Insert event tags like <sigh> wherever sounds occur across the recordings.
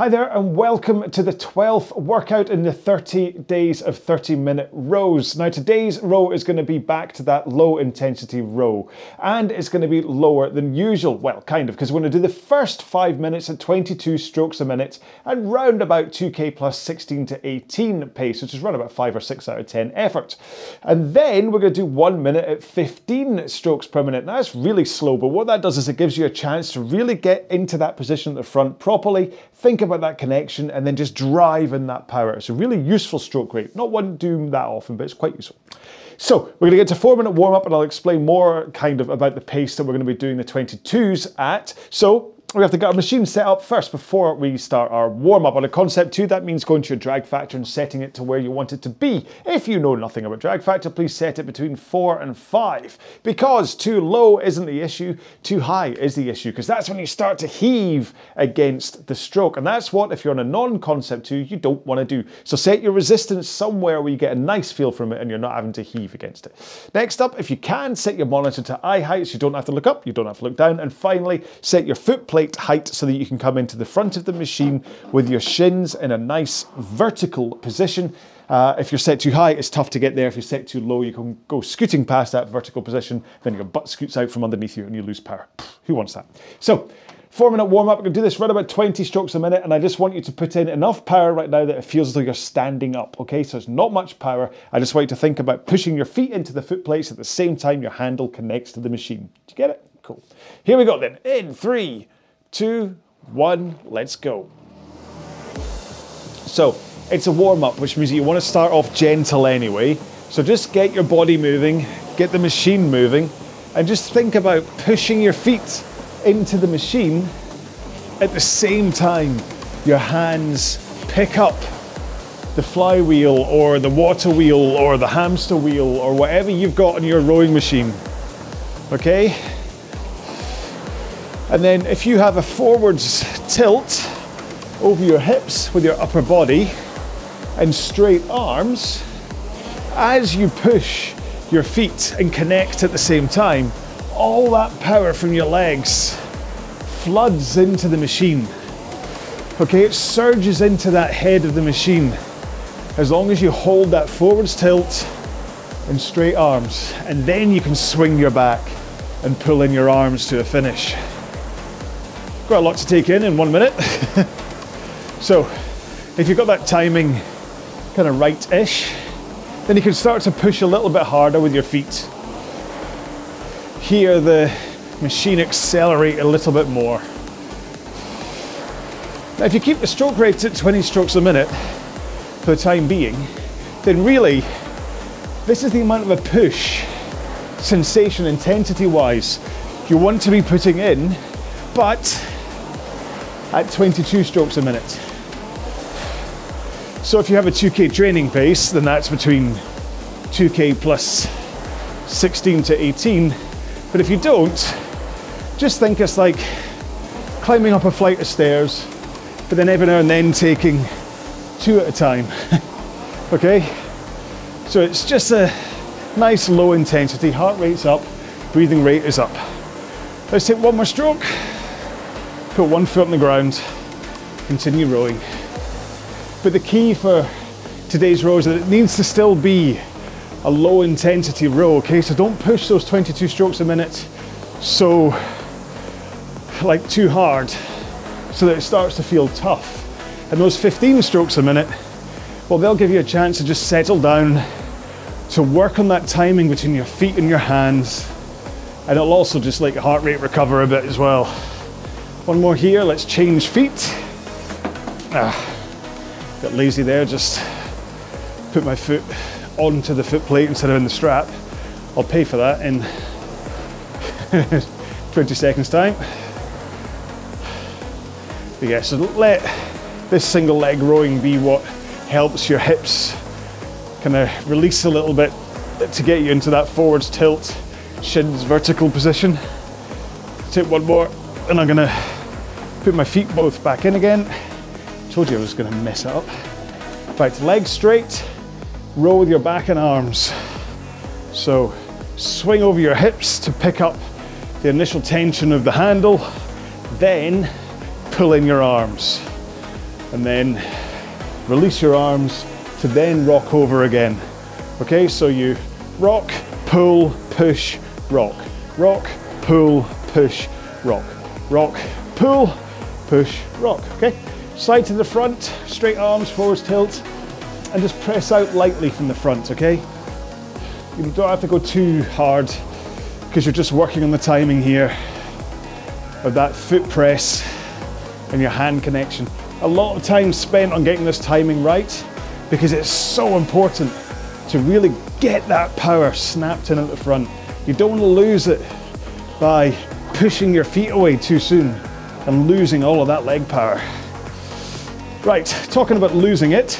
Hi there and welcome to the 12th workout in the 30 days of 30 minute rows. Now today's row is going to be back to that low intensity row and it's going to be lower than usual. Well, kind of, because we're going to do the first five minutes at 22 strokes a minute and round about 2k plus 16 to 18 pace, which is around about five or six out of 10 effort. And then we're going to do one minute at 15 strokes per minute. Now that's really slow, but what that does is it gives you a chance to really get into that position at the front properly, think about that connection and then just drive in that power. It's a really useful stroke rate. Not one do that often, but it's quite useful. So we're going to get to four minute warm up and I'll explain more kind of about the pace that we're going to be doing the 22s at. So we have to get our machine set up first before we start our warm up. On a concept two, that means going to your drag factor and setting it to where you want it to be. If you know nothing about drag factor, please set it between four and five because too low isn't the issue, too high is the issue because that's when you start to heave against the stroke. And that's what, if you're on a non-concept two, you don't want to do. So set your resistance somewhere where you get a nice feel from it and you're not having to heave against it. Next up, if you can, set your monitor to eye height so you don't have to look up, you don't have to look down. And finally, set your foot plate plate height so that you can come into the front of the machine with your shins in a nice vertical position. Uh, if you're set too high, it's tough to get there. If you're set too low, you can go scooting past that vertical position, then your butt scoots out from underneath you and you lose power. Who wants that? So, four minute warm up. We're gonna do this right about 20 strokes a minute, and I just want you to put in enough power right now that it feels as though you're standing up, okay? So it's not much power. I just want you to think about pushing your feet into the foot plates at the same time your handle connects to the machine. Do you get it? Cool. Here we go then. In three, two, one, let's go. So it's a warm up, which means you want to start off gentle anyway. So just get your body moving, get the machine moving, and just think about pushing your feet into the machine at the same time your hands pick up the flywheel or the water wheel or the hamster wheel or whatever you've got on your rowing machine. Okay? And then if you have a forwards tilt over your hips with your upper body and straight arms, as you push your feet and connect at the same time, all that power from your legs floods into the machine. Okay, it surges into that head of the machine as long as you hold that forwards tilt and straight arms, and then you can swing your back and pull in your arms to a finish. Quite a lot to take in in one minute. <laughs> so if you've got that timing kind of right-ish, then you can start to push a little bit harder with your feet. Here the machine accelerate a little bit more. Now if you keep the stroke rate at 20 strokes a minute for the time being, then really this is the amount of a push, sensation intensity wise, you want to be putting in, but at 22 strokes a minute. So if you have a 2K training pace, then that's between 2K plus 16 to 18. But if you don't, just think it's like climbing up a flight of stairs, but then every now and then taking two at a time. <laughs> okay? So it's just a nice low intensity, heart rate's up, breathing rate is up. Let's take one more stroke. Put one foot on the ground, continue rowing. But the key for today's row is that it needs to still be a low intensity row, okay? So don't push those 22 strokes a minute so like too hard so that it starts to feel tough. And those 15 strokes a minute, well, they'll give you a chance to just settle down, to work on that timing between your feet and your hands. And it'll also just like heart rate recover a bit as well. One more here, let's change feet. Ah, got lazy there, just put my foot onto the foot plate instead of in the strap. I'll pay for that in <laughs> 20 seconds time. But yeah, so let this single leg rowing be what helps your hips kind of release a little bit to get you into that forwards tilt, shins vertical position. Take one more and I'm gonna Put my feet both back in again. Told you I was gonna mess up. Right, legs straight, roll with your back and arms. So swing over your hips to pick up the initial tension of the handle, then pull in your arms. and then release your arms to then rock over again. Okay, so you rock, pull, push, rock, rock, pull, push, rock, rock, pull, push, rock. Okay, side to the front, straight arms, forwards tilt, and just press out lightly from the front. Okay, you don't have to go too hard because you're just working on the timing here of that foot press and your hand connection. A lot of time spent on getting this timing right because it's so important to really get that power snapped in at the front. You don't want to lose it by pushing your feet away too soon and losing all of that leg power. Right, talking about losing it, <laughs>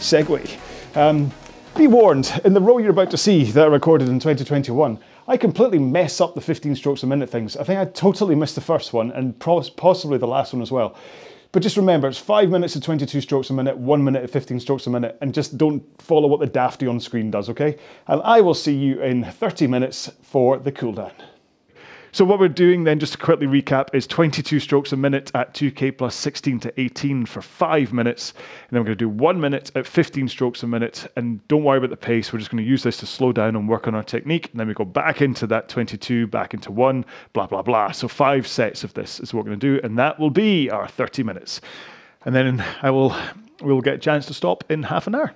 segue. Um, be warned, in the row you're about to see that I recorded in 2021, I completely mess up the 15 strokes a minute things. I think I totally missed the first one and possibly the last one as well. But just remember, it's five minutes of 22 strokes a minute, one minute of 15 strokes a minute, and just don't follow what the dafty on screen does, okay? And I will see you in 30 minutes for the cooldown. So what we're doing then, just to quickly recap, is 22 strokes a minute at 2K plus 16 to 18 for five minutes. And then we're going to do one minute at 15 strokes a minute. And don't worry about the pace. We're just going to use this to slow down and work on our technique. And then we go back into that 22, back into one, blah, blah, blah. So five sets of this is what we're going to do. And that will be our 30 minutes. And then I will, we'll get a chance to stop in half an hour.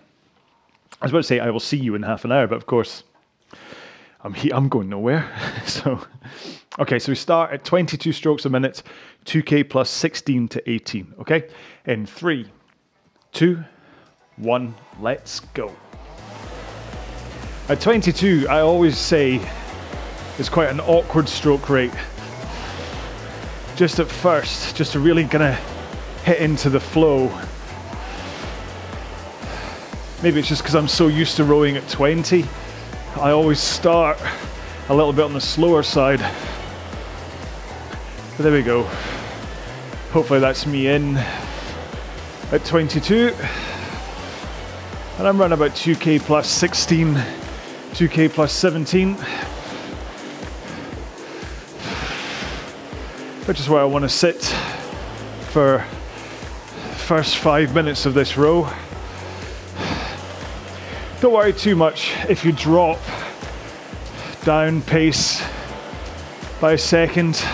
I was about to say I will see you in half an hour, but of course, I'm, he- I'm going nowhere. <laughs> so Okay, so we start at 22 strokes a minute, 2K plus 16 to 18. Okay, in three, two, one, let's go. At 22, I always say it's quite an awkward stroke rate. Just at first, just to really kind of hit into the flow. Maybe it's just because I'm so used to rowing at 20. I always start a little bit on the slower side. But there we go. Hopefully that's me in at 22. And I'm running about 2k plus 16, 2k plus 17. Which is where I want to sit for first five minutes of this row. Don't worry too much if you drop down pace by a second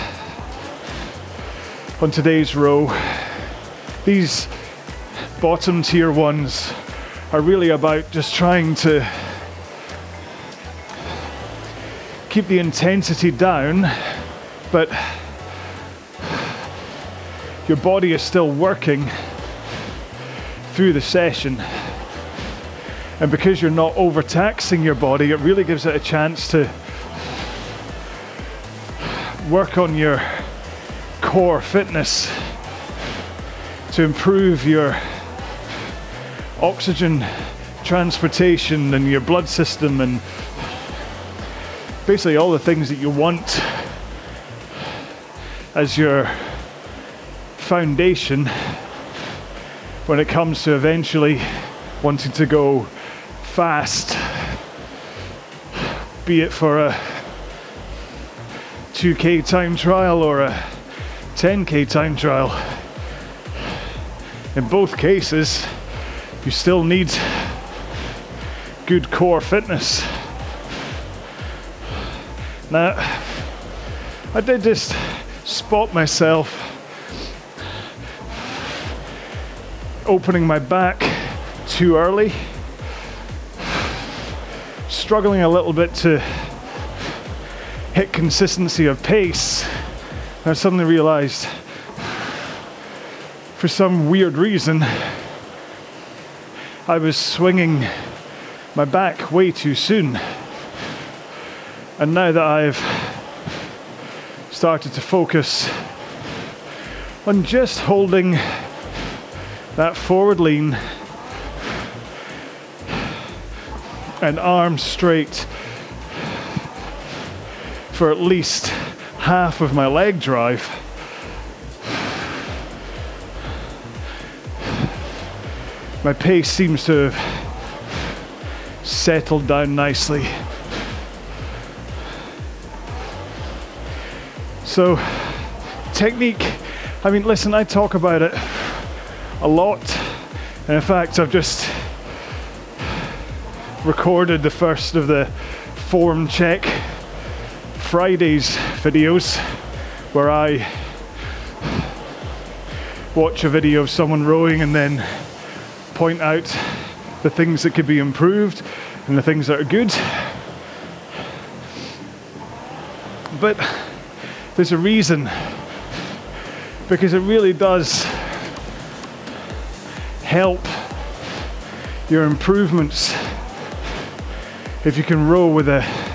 on today's row. These bottom tier ones are really about just trying to keep the intensity down, but your body is still working through the session. And because you're not overtaxing your body, it really gives it a chance to work on your core fitness to improve your oxygen transportation and your blood system and basically all the things that you want as your foundation when it comes to eventually wanting to go fast, be it for a 2k time trial or a 10k time trial. In both cases, you still need good core fitness. Now, I did just spot myself opening my back too early, struggling a little bit to hit consistency of pace I suddenly realized for some weird reason I was swinging my back way too soon. And now that I've started to focus on just holding that forward lean and arms straight for at least half of my leg drive. My pace seems to have settled down nicely. So, technique, I mean, listen, I talk about it a lot. And in fact, I've just recorded the first of the form check Fridays videos where I watch a video of someone rowing and then point out the things that could be improved and the things that are good. But there's a reason because it really does help your improvements if you can row with a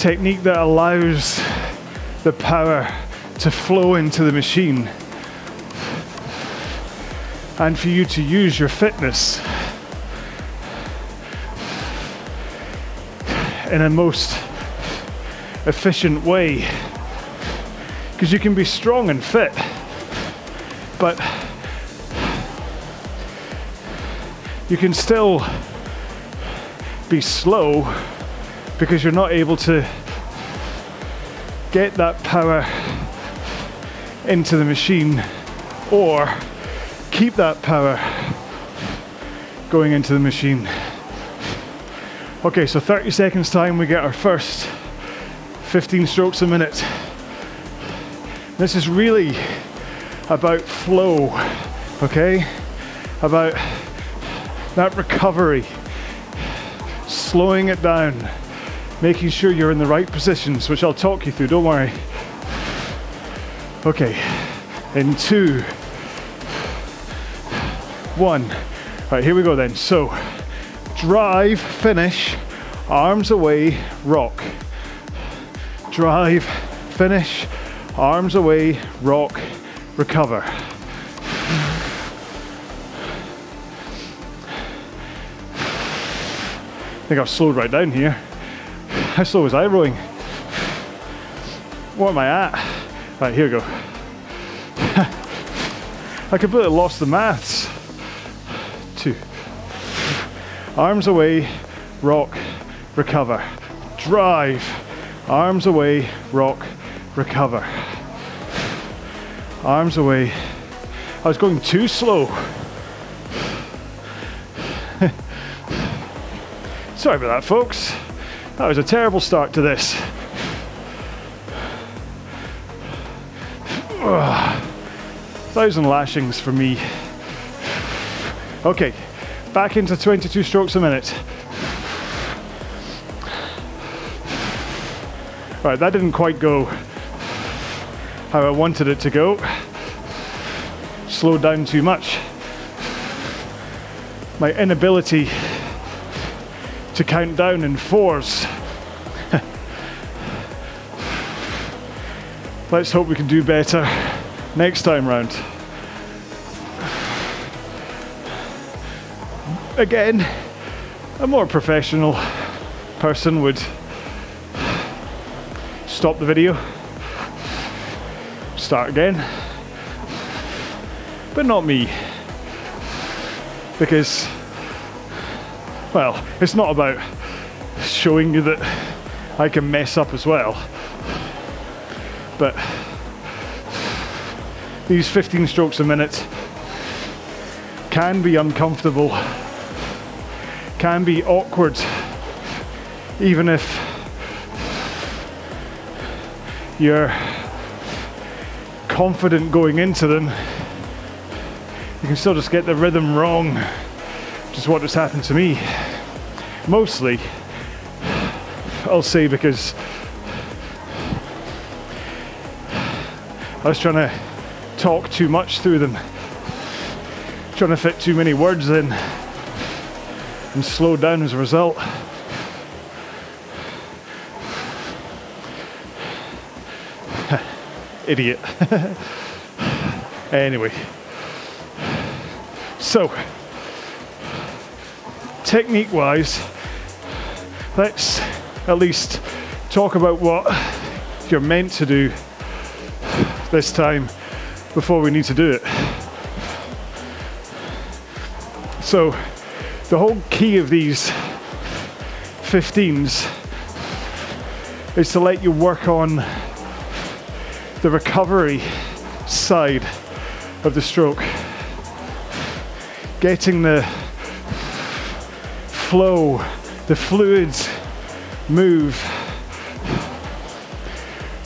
technique that allows the power to flow into the machine and for you to use your fitness in a most efficient way. Because you can be strong and fit, but you can still be slow because you're not able to get that power into the machine or keep that power going into the machine. Okay, so 30 seconds time we get our first 15 strokes a minute. This is really about flow, okay? About that recovery, slowing it down, making sure you're in the right positions, which I'll talk you through, don't worry. Okay, in two, one. All right, here we go then. So, drive, finish, arms away, rock. Drive, finish, arms away, rock, recover. I think I've slowed right down here. <laughs> How slow was I rowing? What am I at? Right, here we go. <laughs> I completely lost the maths two. Arms away, rock, recover. Drive. Arms away, rock, recover. Arms away. I was going too slow. <laughs> Sorry about that, folks. That was a terrible start to this. Thousand lashings for me. Okay, back into 22 strokes a minute. Right, that didn't quite go how I wanted it to go. Slowed down too much. My inability to count down in fours. <laughs> Let's hope we can do better next time round. again, a more professional person would stop the video, start again, but not me. Because, well, it's not about showing you that I can mess up as well, but these 15 strokes a minute can be uncomfortable can be awkward, even if you're confident going into them. You can still just get the rhythm wrong, is what has happened to me. Mostly, I'll say because I was trying to talk too much through them, trying to fit too many words in and slowed down as a result. <laughs> Idiot. <laughs> anyway, so technique wise, let's at least talk about what you're meant to do this time before we need to do it. So, the whole key of these 15s is to let you work on the recovery side of the stroke. getting the flow, the fluids move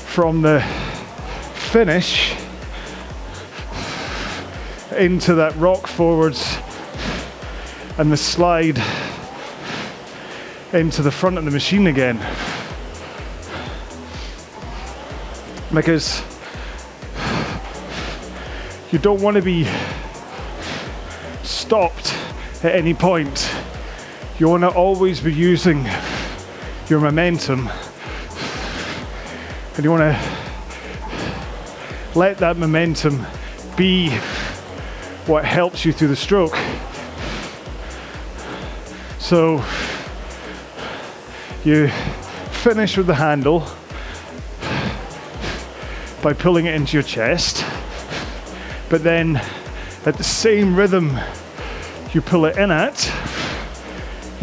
from the finish into that rock forwards and the slide into the front of the machine again. Because you don't want to be stopped at any point. You want to always be using your momentum and you want to let that momentum be what helps you through the stroke. So you finish with the handle by pulling it into your chest, but then at the same rhythm you pull it in at,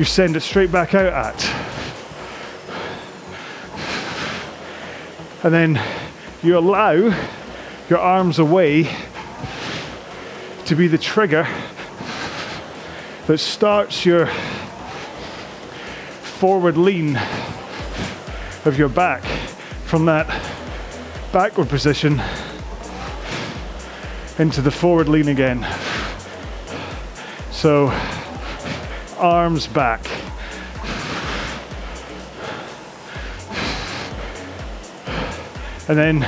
you send it straight back out at. And then you allow your arms away to be the trigger that starts your forward lean of your back from that backward position into the forward lean again. So, arms back. And then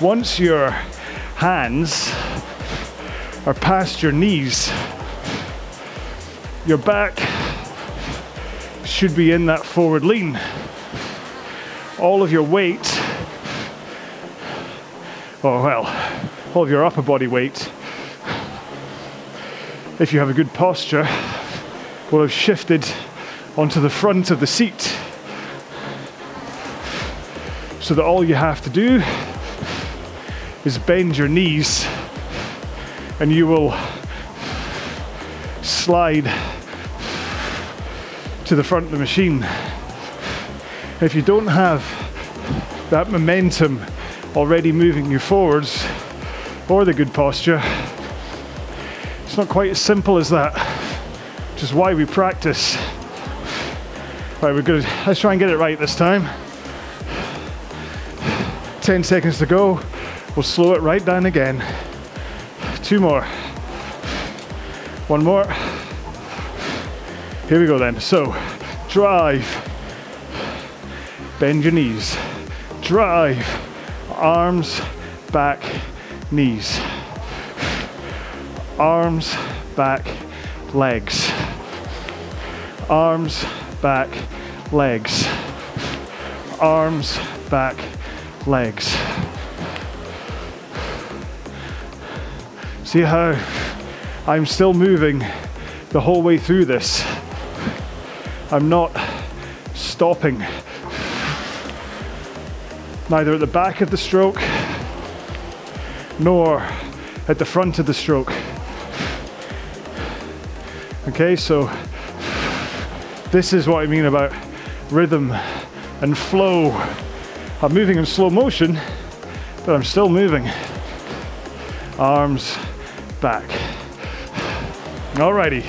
once your hands are past your knees, your back should be in that forward lean. All of your weight, oh well, all of your upper body weight, if you have a good posture, will have shifted onto the front of the seat. So that all you have to do is bend your knees and you will slide to the front of the machine. If you don't have that momentum already moving you forwards or the good posture, it's not quite as simple as that, which is why we practice. Right, we're good. Let's try and get it right this time. 10 seconds to go. We'll slow it right down again. Two more. One more. Here we go then. So, drive. Bend your knees. Drive. Arms, back, knees. Arms, back, legs. Arms, back, legs. Arms, back, legs. See how I'm still moving the whole way through this. I'm not stopping. Neither at the back of the stroke nor at the front of the stroke. Okay, so this is what I mean about rhythm and flow. I'm moving in slow motion, but I'm still moving. Arms back. Alrighty,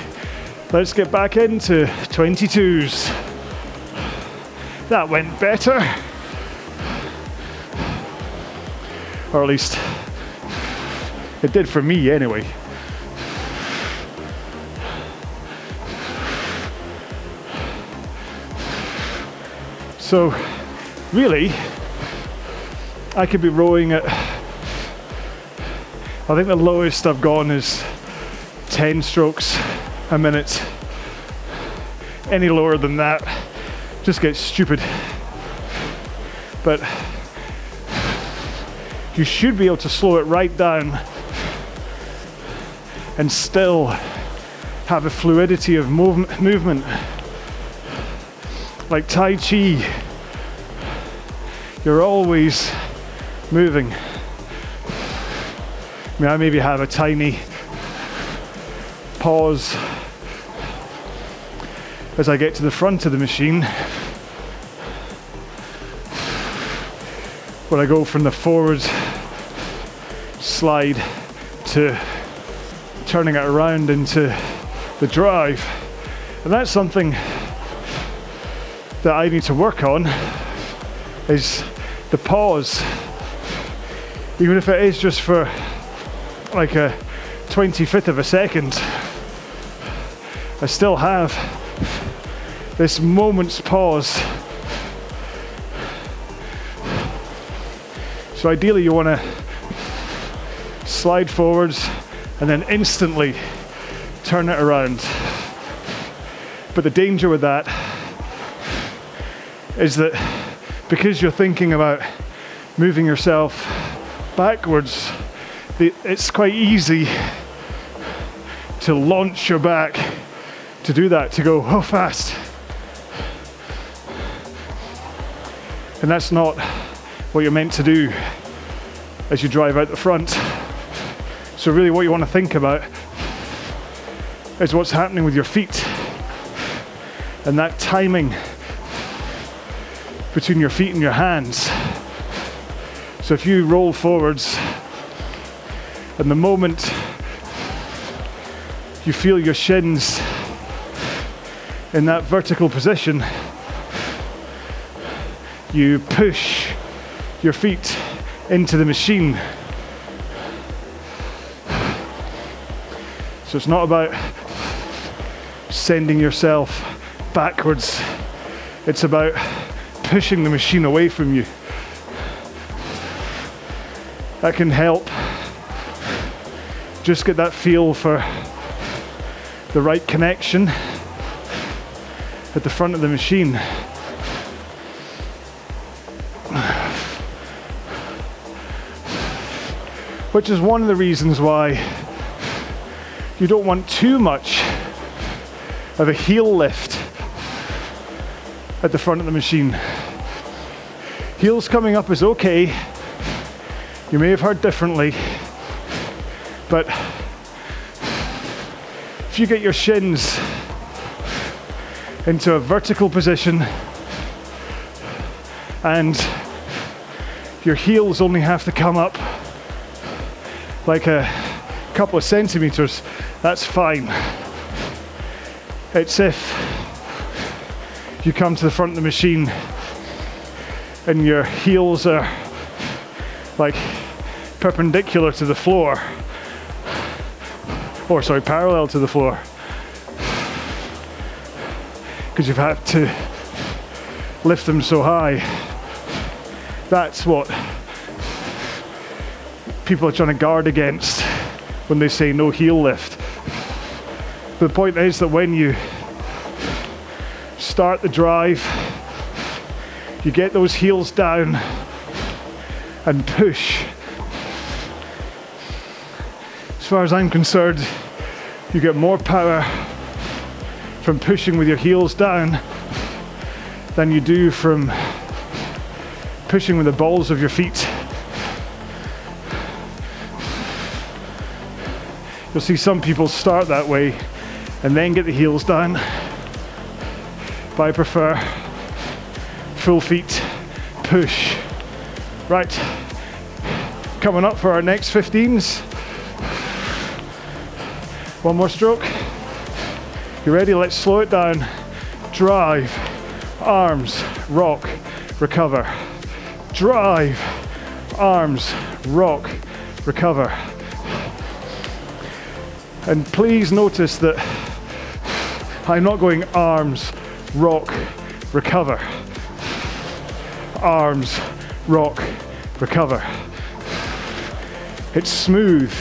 let's get back into 22s. That went better. Or at least it did for me anyway. So, really, I could be rowing at. I think the lowest I've gone is 10 strokes a minute. Any lower than that just gets stupid. But you should be able to slow it right down and still have a fluidity of move- movement. Like Tai Chi, you're always moving. I mean, I maybe have a tiny pause as I get to the front of the machine. When I go from the forward slide to turning it around into the drive. And that's something that I need to work on is the pause. Even if it is just for like a 25th of a second, I still have this moment's pause. So ideally you want to slide forwards and then instantly turn it around. But the danger with that is that because you're thinking about moving yourself backwards, it's quite easy to launch your back to do that, to go oh fast. And that's not what you're meant to do as you drive out the front. So, really, what you want to think about is what's happening with your feet and that timing between your feet and your hands. So, if you roll forwards and the moment you feel your shins in that vertical position, you push your feet into the machine. So it's not about sending yourself backwards, it's about pushing the machine away from you. That can help. Just get that feel for the right connection at the front of the machine. Which is one of the reasons why you don't want too much of a heel lift at the front of the machine. Heels coming up is okay. You may have heard differently, but if you get your shins into a vertical position and your heels only have to come up like a couple of centimeters, that's fine. It's if you come to the front of the machine and your heels are like perpendicular to the floor, or sorry, parallel to the floor because you've had to lift them so high. That's what people are trying to guard against when they say no heel lift. The point is that when you start the drive, you get those heels down and push. As far as I'm concerned, you get more power from pushing with your heels down than you do from pushing with the balls of your feet. You'll see some people start that way and then get the heels down. But I prefer full feet, push. Right, coming up for our next 15s. One more stroke. You ready? Let's slow it down. Drive, arms, rock, recover. Drive, arms, rock, recover. And please notice that I'm not going arms, rock, recover. Arms, rock, recover. It's smooth.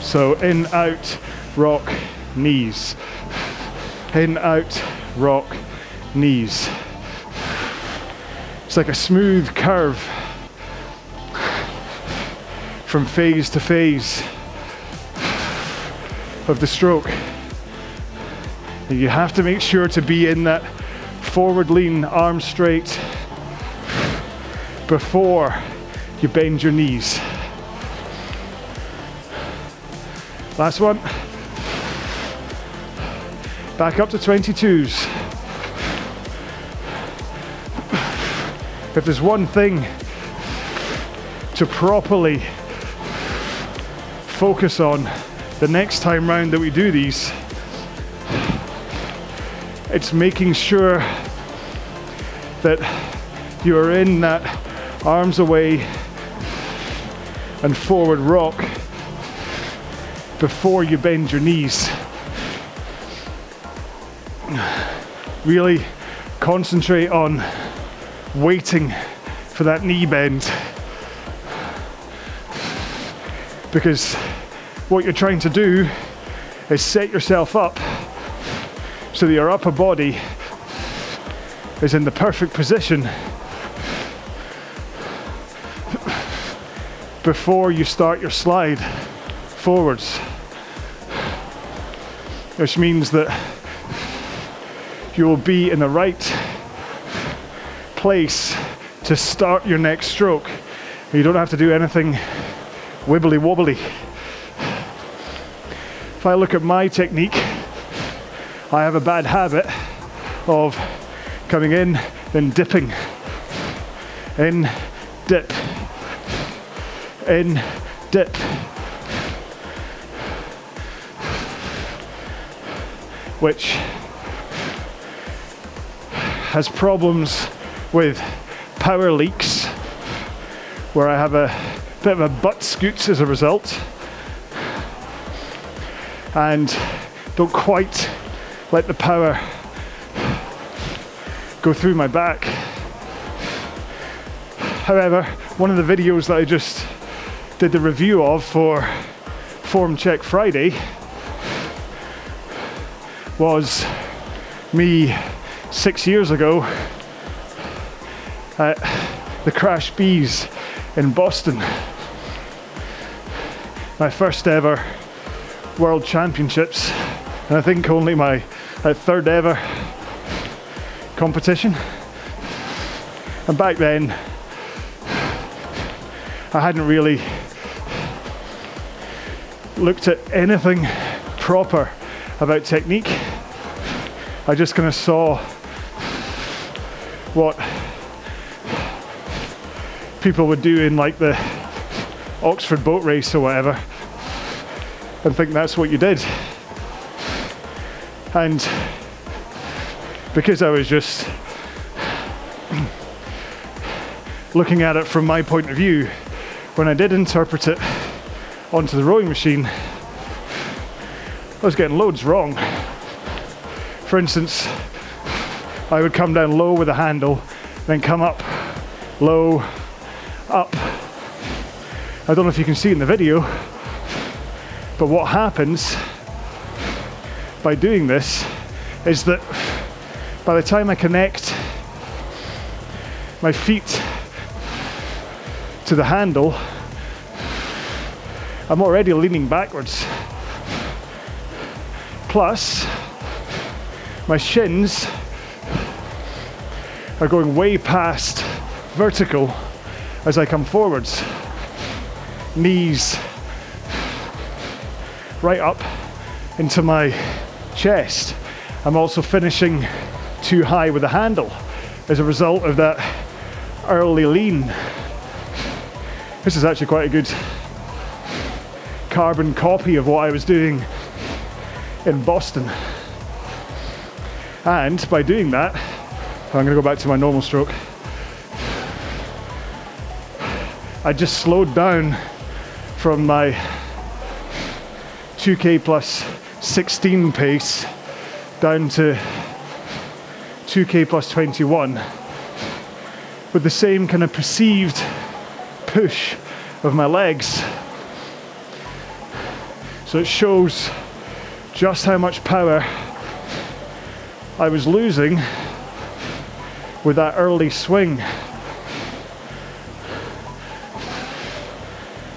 So in, out, rock, knees. In, out, rock, knees. It's like a smooth curve from phase to phase of the stroke. And you have to make sure to be in that forward lean, arms straight before you bend your knees. Last one. Back up to 22s. If there's one thing to properly focus on, the next time round that we do these, it's making sure that you are in that arms away and forward rock before you bend your knees. Really concentrate on waiting for that knee bend because what you're trying to do is set yourself up so that your upper body is in the perfect position before you start your slide forwards. Which means that you will be in the right place to start your next stroke. You don't have to do anything wibbly wobbly. If I look at my technique, I have a bad habit of coming in, and dipping, in, dip, in, dip. Which has problems with power leaks, where I have a bit of a butt scoots as a result, and don't quite let the power go through my back. However, one of the videos that I just did the review of for Form Check Friday was me six years ago at the CRASH-Bs in Boston. My first ever World Championships, and I think only my uh, third ever competition. And back then, I hadn't really looked at anything proper about technique. I just kind of saw what people would do in like the Oxford boat race or whatever and think that's what you did. And because I was just looking at it from my point of view, when I did interpret it onto the rowing machine, I was getting loads wrong. For instance, I would come down low with a handle, then come up low, up. I don't know if you can see in the video, but what happens by doing this is that by the time I connect my feet to the handle, I'm already leaning backwards. Plus, my shins are going way past vertical as I come forwards. Knees right up into my chest. I'm also finishing too high with the handle as a result of that early lean. This is actually quite a good carbon copy of what I was doing in Boston. And by doing that, I'm going to go back to my normal stroke. I just slowed down from my 2k plus 16 pace down to 2k plus 21 with the same kind of perceived push of my legs. So it shows just how much power I was losing with that early swing.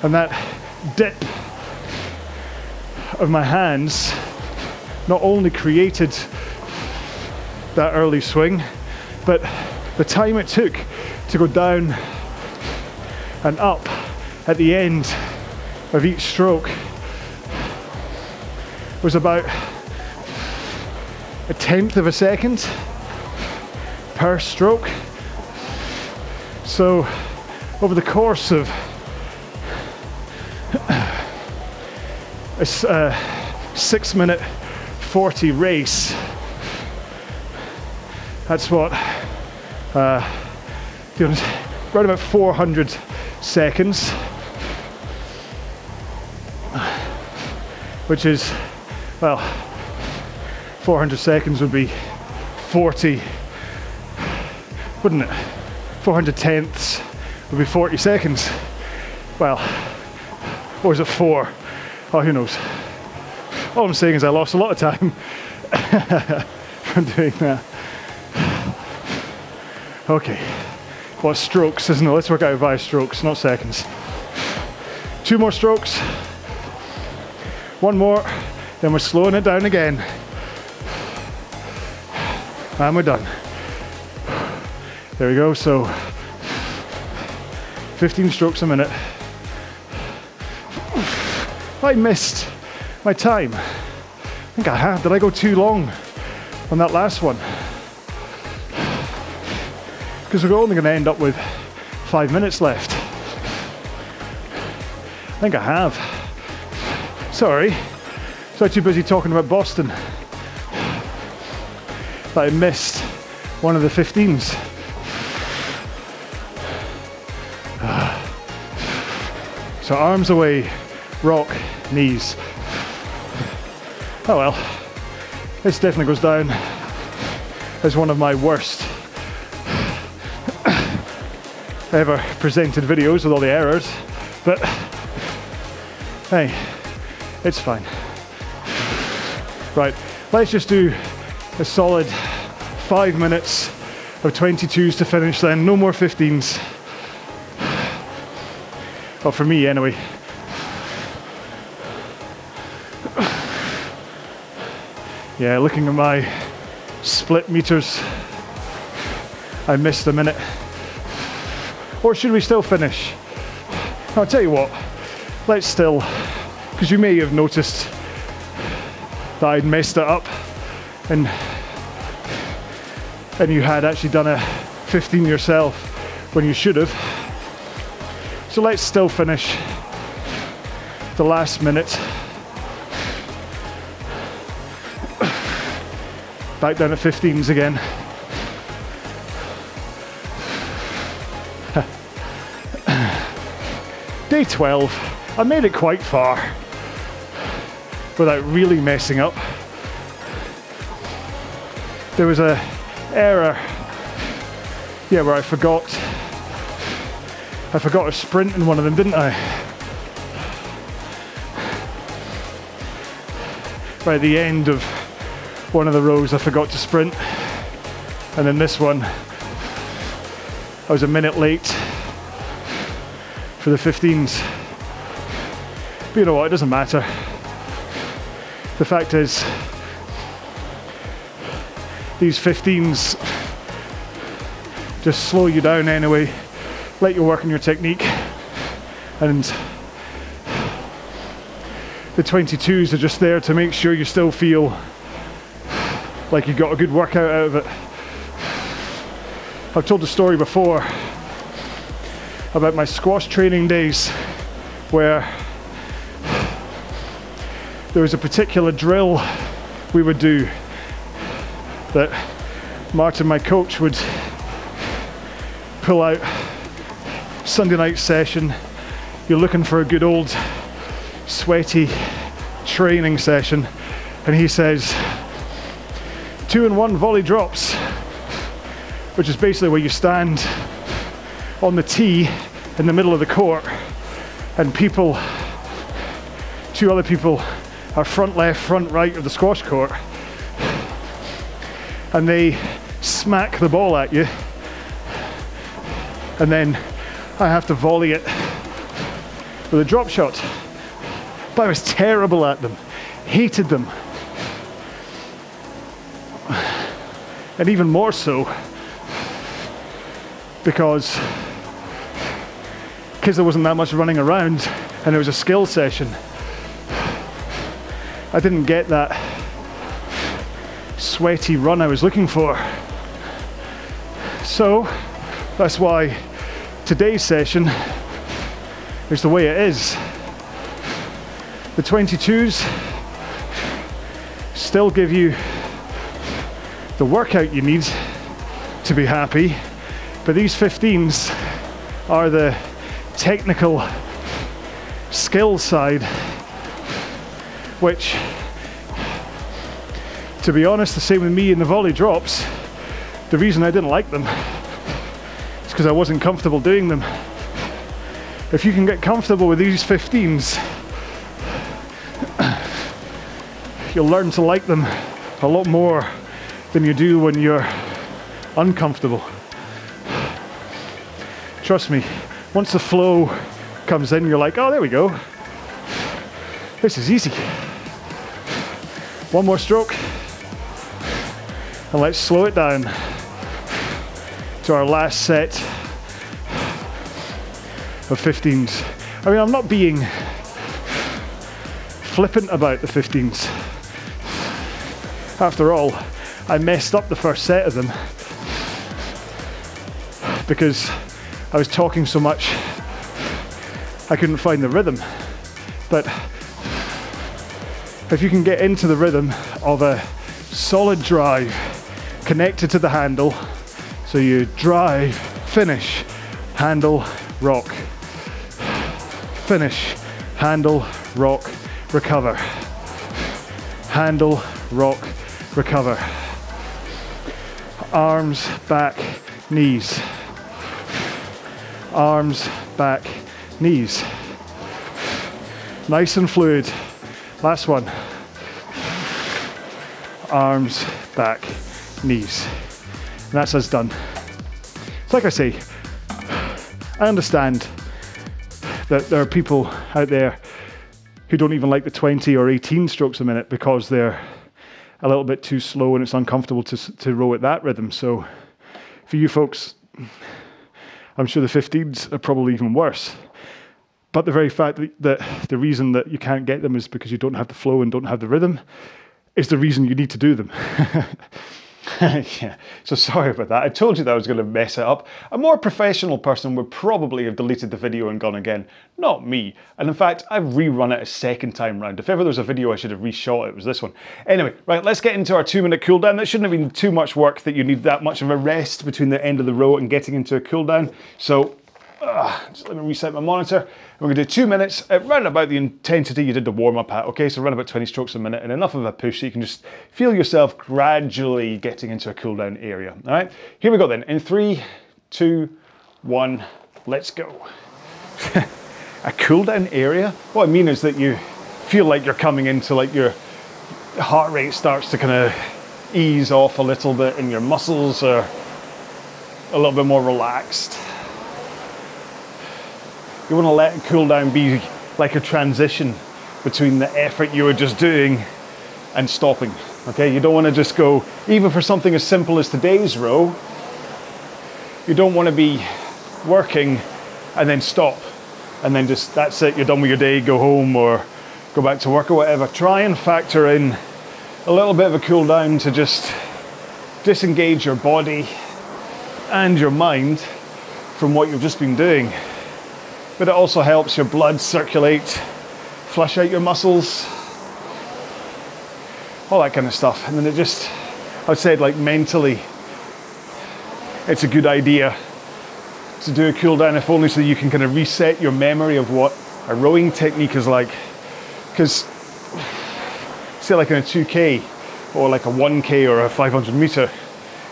And that dip of my hands not only created that early swing, but the time it took to go down and up at the end of each stroke was about a tenth of a second per stroke. So, over the course of a six minute 40 race. That's what, uh, right about 400 seconds, which is, well, 400 seconds would be 40, wouldn't it? 400 tenths would be 40 seconds. Well, or is it four? Oh, who knows? All I'm saying is I lost a lot of time <laughs> from doing that. Okay, what strokes, isn't it? Let's work out by strokes, not seconds. Two more strokes. One more, then we're slowing it down again. And we're done. There we go, so 15 strokes a minute. I missed my time. I think I have. Did I go too long on that last one? Because we're only going to end up with five minutes left. I think I have. Sorry. So too busy talking about Boston that I missed one of the 15s. <sighs> So arms away, rock, knees. Oh well, this definitely goes down as one of my worst <coughs> ever presented videos with all the errors, but hey, it's fine. Right, let's just do a solid five minutes of 22s to finish then, no more 15s. Well, for me anyway. Yeah, looking at my split meters, I missed a minute. Or should we still finish? I'll tell you what, let's still, because you may have noticed that I'd messed it up and and you had actually done a 15 yourself when you should have. So let's still finish the last minute. Back down at 15s again. <laughs> Day 12. I made it quite far without really messing up. There was a error, yeah, where I forgot I forgot a sprint in one of them, didn't I? At the end of one of the rows, I forgot to sprint. And then this one, I was a minute late for the 15s. But you know what, it doesn't matter. The fact is, these 15s just slow you down anyway let you work on your technique and the 22s are just there to make sure you still feel like you got a good workout out of it. I've told the story before about my squash training days where there was a particular drill we would do that Martin, my coach, would pull out Sunday night session, you're looking for a good old sweaty training session, and he says, two and one volley drops, which is basically where you stand on the tee in the middle of the court, and people, two other people, are front left, front right of the squash court, and they smack the ball at you, and then I have to volley it with a drop shot. But I was terrible at them, hated them. And even more so because because there wasn't that much running around and it was a skill session. I didn't get that sweaty run I was looking for. So that's why today's session is the way it is. The 22s still give you the workout you need to be happy, but these 15s are the technical skill side, which, to be honest, the same with me in the volley drops. The reason I didn't like them is because I wasn't comfortable doing them. If you can get comfortable with these 15s, <coughs> you'll learn to like them a lot more than you do when you're uncomfortable. Trust me, once the flow comes in, you're like, oh, there we go. This is easy. One more stroke, and let's slow it down to our last set of 15s. I mean, I'm not being flippant about the 15s. After all, I messed up the first set of them because I was talking so much I couldn't find the rhythm. But if you can get into the rhythm of a solid drive connected to the handle, so you drive, finish, handle, rock, finish, handle, rock, recover, handle, rock, recover, arms, back, knees, arms, back, knees. Nice and fluid. Last one. Arms, back, knees. And that's us done. It's like I say, I understand that there are people out there who don't even like the 20 or 18 strokes a minute because they're a little bit too slow and it's uncomfortable to, to row at that rhythm. So for you folks, I'm sure the 15s are probably even worse. But the very fact that, that the reason that you can't get them is because you don't have the flow and don't have the rhythm is the reason you need to do them. <laughs> <laughs> yeah, so sorry about that. I told you that I was going to mess it up. A more professional person would probably have deleted the video and gone again, not me. And in fact, I've rerun it a second time round. If ever there was a video I should have reshot, it was this one. Anyway, right, let's get into our two minute cooldown. That shouldn't have been too much work that you need that much of a rest between the end of the row and getting into a cooldown. So uh, just let me reset my monitor. We're gonna do two minutes at round about the intensity you did the warm up at, okay? So around about 20 strokes a minute and enough of a push so you can just feel yourself gradually getting into a cool down area, all right? Here we go then, in three, two, one, let's go. <laughs> a cool down area? What I mean is that you feel like you're coming into like your heart rate starts to kind of ease off a little bit and your muscles are a little bit more relaxed you want to let cool down be like a transition between the effort you were just doing and stopping. Okay, you don't want to just go, even for something as simple as today's row, you don't want to be working and then stop and then just that's it, you're done with your day, go home or go back to work or whatever. Try and factor in a little bit of a cool down to just disengage your body and your mind from what you've just been doing but it also helps your blood circulate, flush out your muscles, all that kind of stuff. And then it just, I said like mentally, it's a good idea to do a cool down if only so you can kind of reset your memory of what a rowing technique is like. Because say like in a 2K or like a 1K or a 500 meter,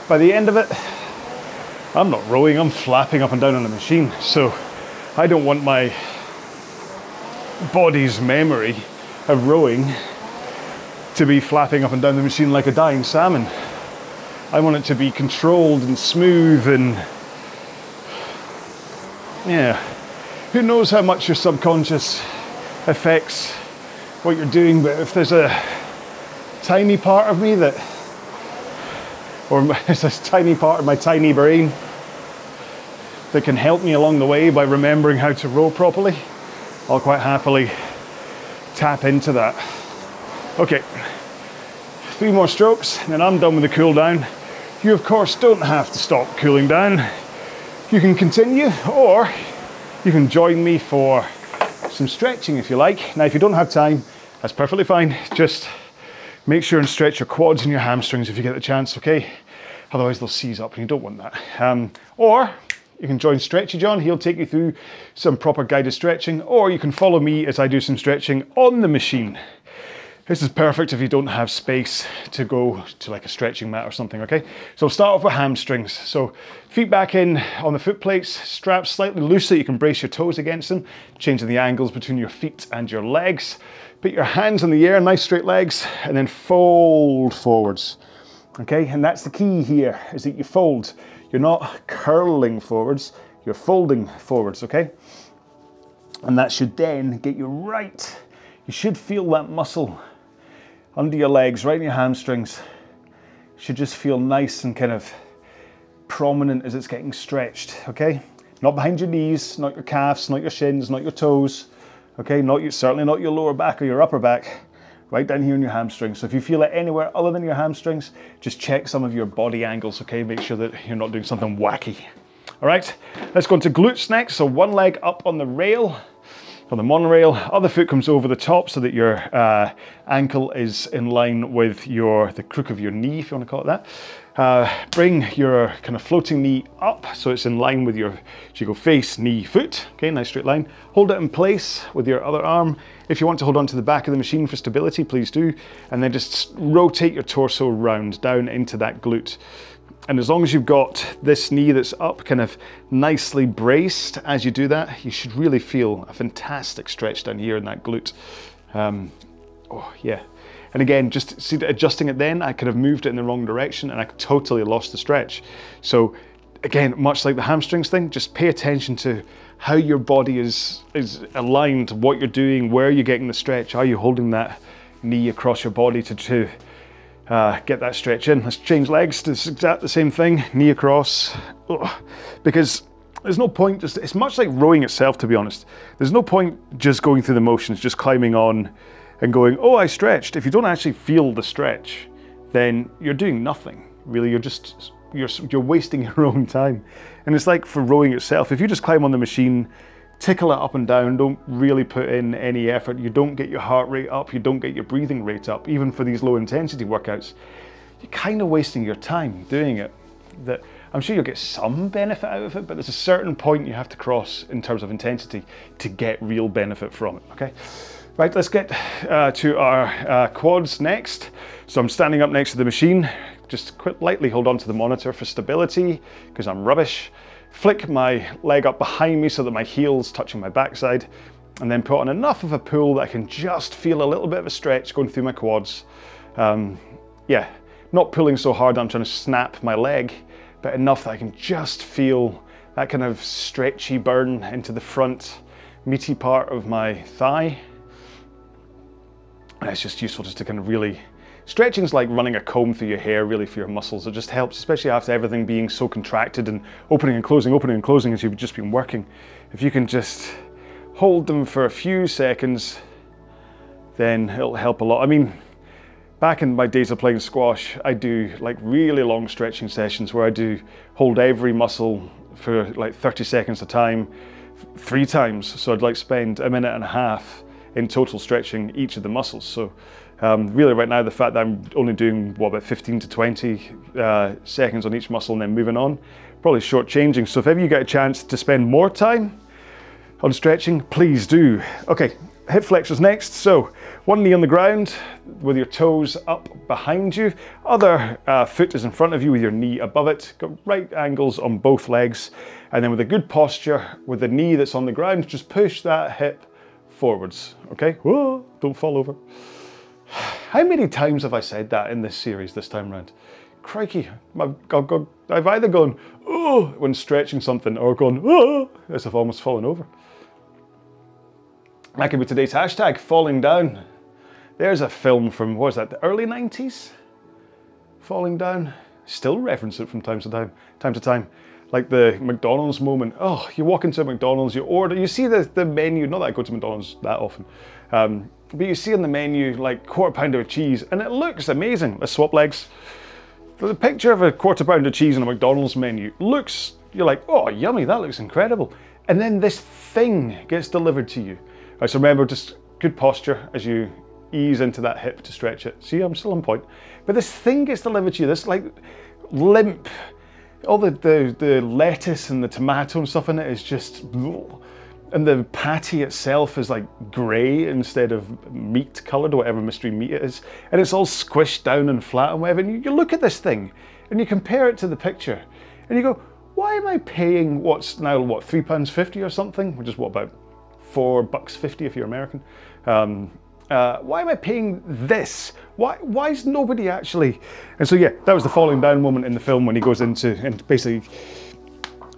by the end of it, I'm not rowing, I'm flapping up and down on a machine. So I don't want my body's memory of rowing to be flapping up and down the machine like a dying salmon. I want it to be controlled and smooth and yeah. Who knows how much your subconscious affects what you're doing, but if there's a tiny part of me that, or <laughs> there's a tiny part of my tiny brain that can help me along the way by remembering how to row properly, I'll quite happily tap into that. Okay, three more strokes, and then I'm done with the cool down. You, of course, don't have to stop cooling down. You can continue, or you can join me for some stretching if you like. Now, if you don't have time, That's perfectly fine. Just make sure and stretch your quads and your hamstrings if you get the chance, okay? Otherwise they'll seize up and you don't want that. Um, or you can join Stretchy John, he'll take you through some proper guided stretching, or you can follow me as I do some stretching on the machine. This is perfect if you don't have space to go to like a stretching mat or something, okay? So start off with hamstrings. So feet back in on the foot plates, straps slightly loose so you can brace your toes against them, changing the angles between your feet and your legs. Put your hands in the air, nice straight legs, and then fold forwards. Okay, and that's the key here, is that you fold. You're not curling forwards, you're folding forwards, okay? And that should then get you right. You should feel that muscle under your legs, right in your hamstrings. You Should just feel nice and kind of prominent as it's getting stretched, okay? Not behind your knees, not your calves, not your shins, not your toes, okay? Not your, certainly not your lower back or your upper back, right down here in your hamstrings. So if you feel it anywhere other than your hamstrings, just check some of your body angles, okay? Make sure that you're not doing something wacky. All right, let's go into glutes next. So one leg up on the rail, on the monorail. Other foot comes over the top so that your uh, ankle is in line with your the crook of your knee, if you want to call it that. Uh, bring your kind of floating knee up so it's in line with your, so you go face, knee, foot. Okay, nice straight line. Hold it in place with your other arm. If you want to hold on to the back of the machine for stability, please do. And then just rotate your torso round down into that glute. And as long as you've got this knee that's up kind of nicely braced as you do that, you should really feel a fantastic stretch down here in that glute. Um, oh yeah. And again, just see adjusting it then, I could have moved it in the wrong direction and I totally lost the stretch. So again, much like the hamstrings thing, just pay attention to how your body is, is aligned, what you're doing, where you're getting the stretch, are you holding that knee across your body to, to uh, get that stretch in. Let's change legs to exact the same thing, knee across, Ugh. because there's no point just, it's much like rowing itself to be honest. There's no point just going through the motions, just climbing on and going, oh, I stretched. If you don't actually feel the stretch, then you're doing nothing. Really, you're just, you're, you're wasting <laughs> your own time. And it's like for rowing itself, if you just climb on the machine, tickle it up and down, don't really put in any effort. You don't get your heart rate up, you don't get your breathing rate up, even for these low intensity workouts. You're kind of wasting your time doing it. That I'm sure you'll get some benefit out of it, but there's a certain point you have to cross in terms of intensity to get real benefit from it, okay? Right, let's get uh, to our uh, quads next. So I'm standing up next to the machine, just quite lightly hold on to the monitor for stability, because I'm rubbish flick my leg up behind me so that my heel's touching my backside, and then put on enough of a pull that I can just feel a little bit of a stretch going through my quads. Um, yeah, not pulling so hard I'm trying to snap my leg, but enough that I can just feel that kind of stretchy burn into the front meaty part of my thigh. And it's just useful just to kind of really Stretching's like running a comb through your hair really for your muscles. It just helps, especially after everything being so contracted and opening and closing, opening and closing as you've just been working. If you can just hold them for a few seconds, then it'll help a lot. I mean, back in my days of playing squash, I do like really long stretching sessions where I do hold every muscle for like 30 seconds a time, three times. So I'd like spend a minute and a half in total stretching each of the muscles. So um, really right now the fact that I'm only doing what about 15 to 20 uh, seconds on each muscle and then moving on, probably short-changing. So if ever you get a chance to spend more time on stretching, please do. Okay, hip flexors next. So one knee on the ground with your toes up behind you. Other uh, foot is in front of you with your knee above it. Got right angles on both legs. And then with a good posture, with the knee that's on the ground, just push that hip forwards, okay? Whoa, don't fall over. <sighs> How many times have I said that in this series this time around? Crikey, I've, I've, I've either gone, oh, when stretching something, or gone, oh, as if almost fallen over. That could be today's hashtag, falling down. There's a film from, what was that, the early 90s? Falling down. Still reference it from time to time, time to time. Like the McDonald's moment. Oh, you walk into a McDonald's, you order, you see the, the menu, not that I go to McDonald's that often, um, but you see on the menu like quarter pounder of cheese and it looks amazing. Let's swap legs. The picture of a quarter pounder of cheese on a McDonald's menu looks, you're like, oh, yummy, that looks incredible. And then this thing gets delivered to you. Right, so remember, just good posture as you ease into that hip to stretch it. See, I'm still on point. But this thing gets delivered to you, this like limp, all the, the, the lettuce and the tomato and stuff in it is just, and the patty itself is like grey instead of meat coloured, whatever mystery meat it is. And it's all squished down and flat and whatever. And you, you look at this thing and you compare it to the picture and you go, why am I paying what's now, what, £3.50 or something? Which is what, about four bucks 50 if you're American. Um, uh, why am I paying this? Why, why is nobody actually? And so yeah, that was the falling down moment in the film when he goes into and basically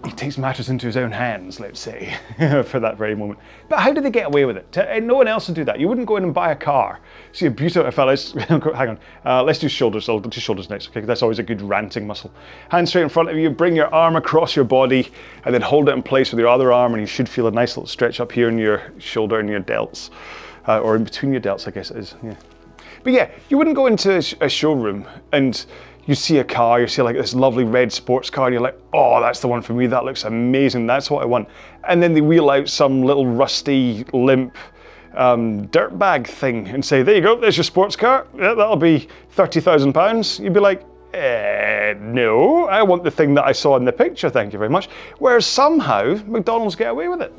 he takes matters into his own hands, let's say, <laughs> for that very moment. But how did they get away with it? No one else would do that. You wouldn't go in and buy a car. See a beautiful fella. <laughs> hang on. Uh, let's do shoulders. I'll do shoulders next. Okay, that's always a good ranting muscle. Hand straight in front of you. Bring your arm across your body, and then hold it in place with your other arm, and you should feel a nice little stretch up here in your shoulder and your delts, uh, or in between your delts, I guess it is. Yeah. But yeah, you wouldn't go into a showroom and you see a car, you see like this lovely red sports car, and you're like, oh, that's the one for me. That looks amazing. That's what I want. And then they wheel out some little rusty, limp um, dirt bag thing and say, there you go, there's your sports car. Yeah, that'll be £30,000. You'd be like, eh, no, I want the thing that I saw in the picture, thank you very much. Whereas somehow McDonald's get away with it.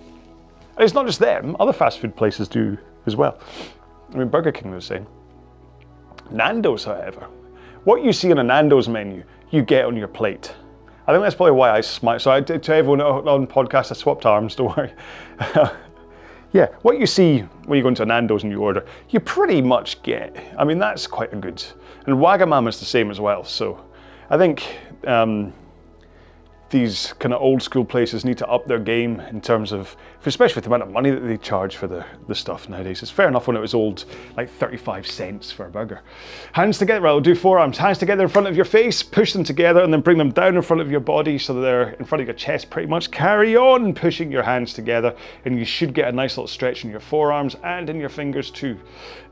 And it's not just them, other fast food places do as well. I mean, Burger King was saying. Nando's, however, what you see on a Nando's menu, you get on your plate. I think that's probably why I smile. So I did to everyone on podcast, I swapped arms, <laughs> don't worry. yeah, what you see when you go into a Nando's and you order, you pretty much get. I mean, that's quite a good. And Wagamama's the same as well. So I think um, these kind of old school places need to up their game in terms of, especially with the amount of money that they charge for the, the stuff nowadays. It's fair enough when it was old, like 35 cents for a burger. Hands together, I'll do forearms. Hands together in front of your face, push them together and then bring them down in front of your body so that they're in front of your chest pretty much. Carry on pushing your hands together and you should get a nice little stretch in your forearms and in your fingers too.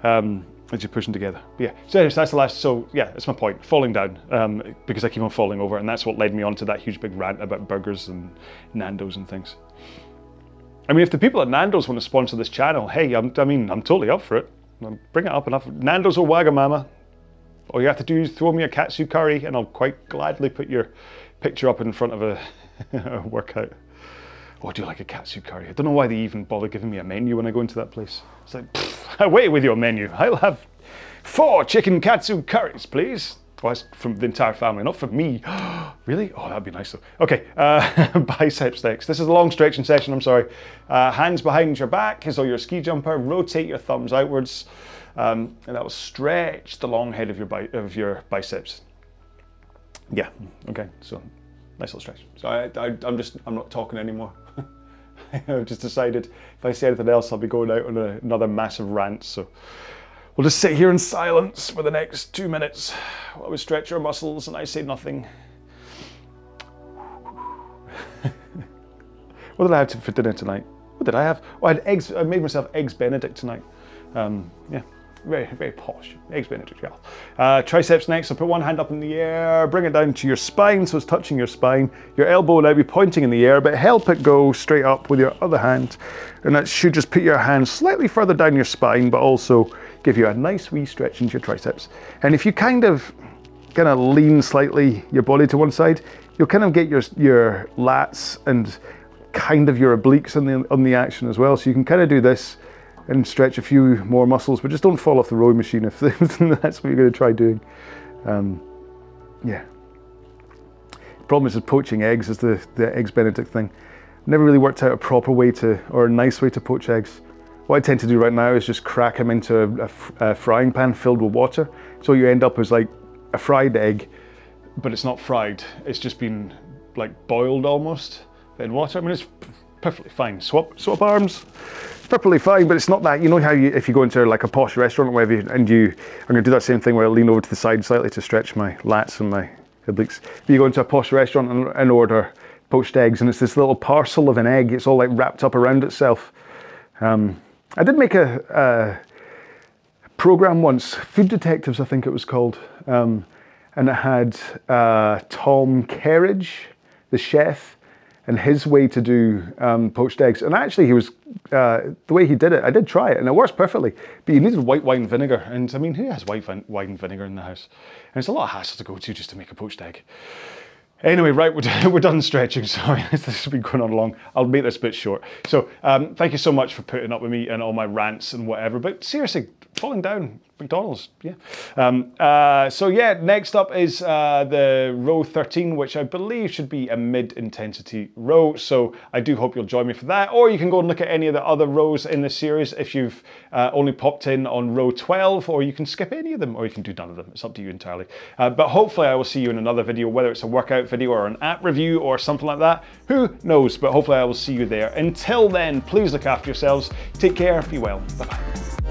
Um, as you're pushing together. But yeah, so that's the last, so yeah, that's my point, falling down, um, because I keep on falling over, and that's what led me on to that huge big rant about burgers and Nando's and things. I mean, if the people at Nando's want to sponsor this channel, hey, I'm, i mean, I'm totally up for it. Bring it up enough. Nando's or Wagamama. All you have to do is throw me a katsu curry, and I'll quite gladly put your picture up in front of a, <laughs> a workout. Oh, do you like a katsu curry. I don't know why they even bother giving me a menu when I go into that place. It's like, pfft, <laughs> away with your menu. I'll have four chicken katsu curries, please. Well, that's from the entire family, not for me. <gasps> really? Oh, that'd be nice though. Okay, uh, <laughs> biceps. This is a long stretching session, I'm sorry. Uh, hands behind your back as though you're a ski jumper. Rotate your thumbs outwards. Um, and that will stretch the long head of your, of your biceps. Yeah, okay, so nice stretch. So I, I, I'm just, I'm not talking anymore. <laughs> I've just decided if I say anything else, I'll be going out on a, another massive rant. So we'll just sit here in silence for the next two minutes while we stretch our muscles and I say nothing. <laughs> what did I have for dinner tonight? What did I have? Oh, I had eggs. I made myself eggs Benedict tonight. Um, yeah, very, very posh. Eggs Benedict, yeah. Uh, triceps next, so put one hand up in the air, bring it down to your spine so it's touching your spine. Your elbow will now be pointing in the air, but help it go straight up with your other hand. And that should just put your hand slightly further down your spine, but also give you a nice wee stretch into your triceps. And if you kind of kind of lean slightly your body to one side, you'll kind of get your, your lats and kind of your obliques on the, on the action as well. So you can kind of do this and stretch a few more muscles, but just don't fall off the rowing machine if <laughs> that's what you're going to try doing. Um, yeah. Problem is with poaching eggs is the, the eggs benedict thing. Never really worked out a proper way to, or a nice way to poach eggs. What I tend to do right now is just crack them into a, a, a frying pan filled with water. So you end up as like a fried egg, but it's not fried. It's just been like boiled almost in water. I mean, it's perfectly fine. Swap, swap arms, perfectly fine, but it's not that. You know how you, if you go into like a posh restaurant or whatever, and you, I'm gonna do that same thing where I lean over to the side slightly to stretch my lats and my obliques. If you go into a posh restaurant and, and order poached eggs, and it's this little parcel of an egg, it's all like wrapped up around itself. Um, I did make a, a, program once, Food Detectives, I think it was called, um, and it had uh, Tom Kerridge, the chef, and his way to do um, poached eggs. And actually, he was uh, the way he did it. I did try it, and it works perfectly. But you needed white wine vinegar, and I mean, who has white wine vinegar in the house? And it's a lot of hassle to go to just to make a poached egg. Anyway, right, we're, <laughs> we're done stretching. <laughs> Sorry, this has been going on long. I'll make this bit short. So, um, thank you so much for putting up with me and all my rants and whatever. But seriously, falling down, McDonald's, yeah. Um, uh, so yeah, next up is uh, the row 13, which I believe should be a mid-intensity row. So I do hope you'll join me for that. Or you can go and look at any of the other rows in the series if you've uh, only popped in on row 12, or you can skip any of them, or you can do none of them. It's up to you entirely. Uh, but hopefully I will see you in another video, whether it's a workout video or an app review or something like that. Who knows? But hopefully I will see you there. Until then, please look after yourselves. Take care. Be well. Bye-bye.